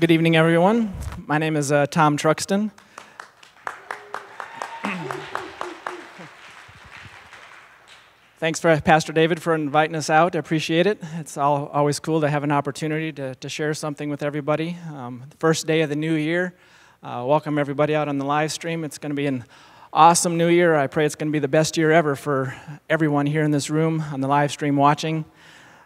Good evening, everyone. My name is uh, Tom Truxton. Thanks for Pastor David for inviting us out. I appreciate it. It's all, always cool to have an opportunity to, to share something with everybody. Um, the first day of the new year. Uh, welcome everybody out on the live stream. It's going to be an awesome new year. I pray it's going to be the best year ever for everyone here in this room on the live stream watching.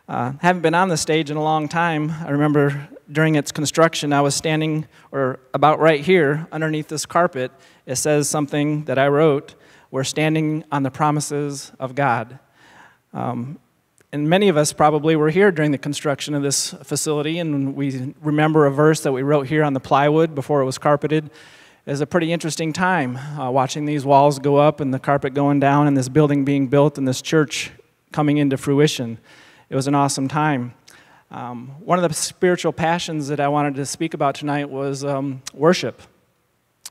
Uh, haven't been on the stage in a long time. I remember during its construction, I was standing, or about right here, underneath this carpet. It says something that I wrote We're standing on the promises of God. Um, and many of us probably were here during the construction of this facility, and we remember a verse that we wrote here on the plywood before it was carpeted. It was a pretty interesting time uh, watching these walls go up and the carpet going down and this building being built and this church coming into fruition. It was an awesome time. Um, one of the spiritual passions that I wanted to speak about tonight was um, worship.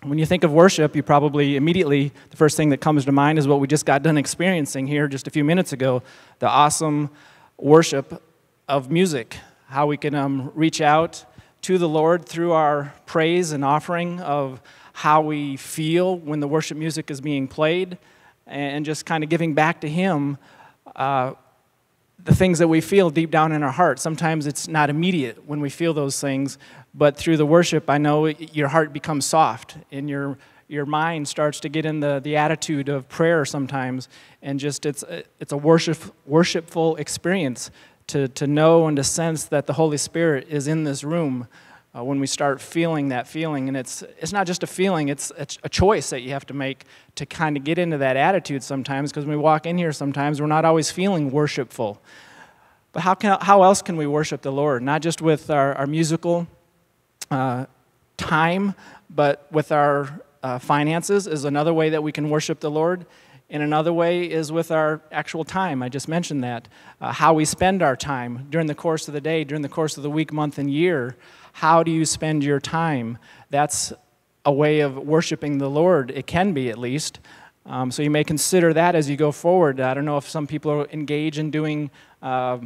When you think of worship, you probably immediately, the first thing that comes to mind is what we just got done experiencing here just a few minutes ago the awesome worship of music. How we can um, reach out to the Lord through our praise and offering of how we feel when the worship music is being played, and just kind of giving back to Him uh, the things that we feel deep down in our heart. Sometimes it's not immediate when we feel those things, but through the worship, I know your heart becomes soft and your your mind starts to get in the, the attitude of prayer sometimes, and just it's a, it's a worship, worshipful experience to, to know and to sense that the Holy Spirit is in this room uh, when we start feeling that feeling. And it's, it's not just a feeling, it's, it's a choice that you have to make to kind of get into that attitude sometimes, because when we walk in here sometimes, we're not always feeling worshipful. But how, can, how else can we worship the Lord? Not just with our, our musical uh, time, but with our uh, finances is another way that we can worship the Lord. And another way is with our actual time. I just mentioned that. Uh, how we spend our time during the course of the day, during the course of the week, month, and year. How do you spend your time? That's a way of worshiping the Lord. It can be, at least. Um, so you may consider that as you go forward. I don't know if some people are engage in doing. Uh,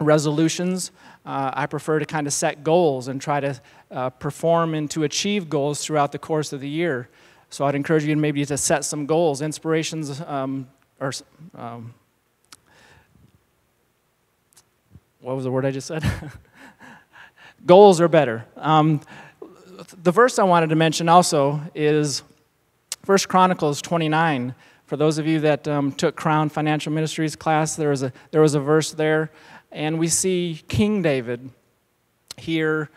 resolutions. Uh, I prefer to kind of set goals and try to uh, perform and to achieve goals throughout the course of the year. So I'd encourage you maybe to set some goals, inspirations, um, or um, what was the word I just said? goals are better. Um, the verse I wanted to mention also is 1 Chronicles 29. For those of you that um, took Crown Financial Ministries class, there was a, there was a verse there and we see King David here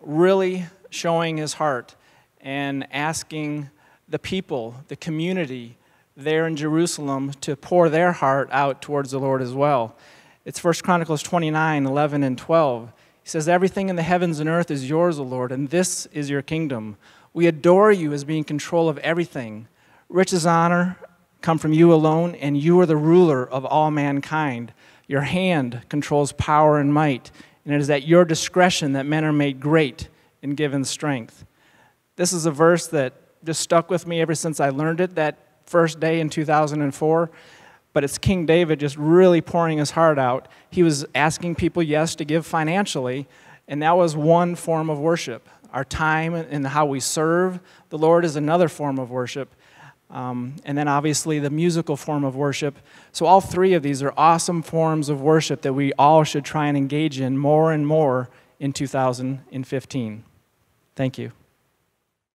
really showing his heart and asking the people, the community there in Jerusalem to pour their heart out towards the Lord as well. It's 1 Chronicles 29 11 and 12. He says, Everything in the heavens and earth is yours, O Lord, and this is your kingdom. We adore you as being control of everything. Riches, and honor come from you alone, and you are the ruler of all mankind. Your hand controls power and might, and it is at your discretion that men are made great and given strength. This is a verse that just stuck with me ever since I learned it that first day in 2004. But it's King David just really pouring his heart out. He was asking people, yes, to give financially, and that was one form of worship. Our time and how we serve the Lord is another form of worship. Um, and then obviously the musical form of worship. So, all three of these are awesome forms of worship that we all should try and engage in more and more in 2015. Thank you.